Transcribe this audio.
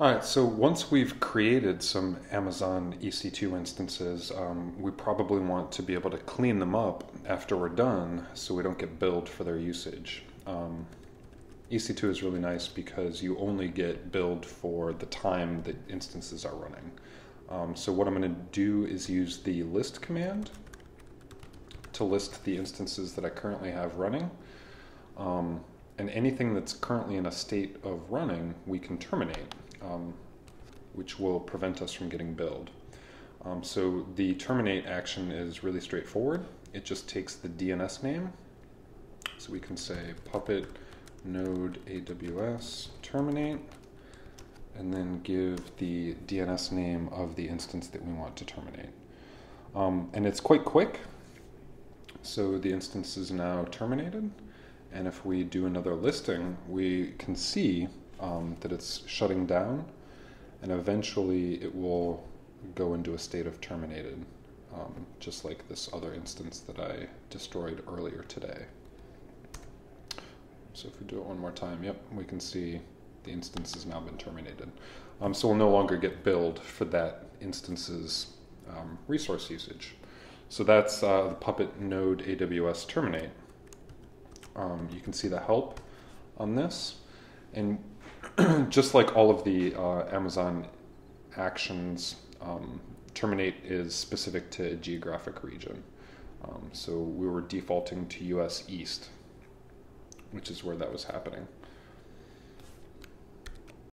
All right, so once we've created some Amazon EC2 instances, um, we probably want to be able to clean them up after we're done so we don't get billed for their usage. Um, EC2 is really nice because you only get billed for the time that instances are running. Um, so what I'm going to do is use the list command to list the instances that I currently have running. Um, and anything that's currently in a state of running, we can terminate, um, which will prevent us from getting billed. Um, so the terminate action is really straightforward. It just takes the DNS name. So we can say puppet node AWS terminate and then give the DNS name of the instance that we want to terminate. Um, and it's quite quick. So the instance is now terminated. And if we do another listing, we can see um, that it's shutting down and eventually it will go into a state of terminated, um, just like this other instance that I destroyed earlier today. So if we do it one more time, yep, we can see the instance has now been terminated. Um, so we'll no longer get billed for that instance's um, resource usage. So that's uh, the Puppet node AWS terminate. Um, you can see the help on this. And just like all of the uh, Amazon actions, um, terminate is specific to a geographic region. Um, so we were defaulting to US East, which is where that was happening.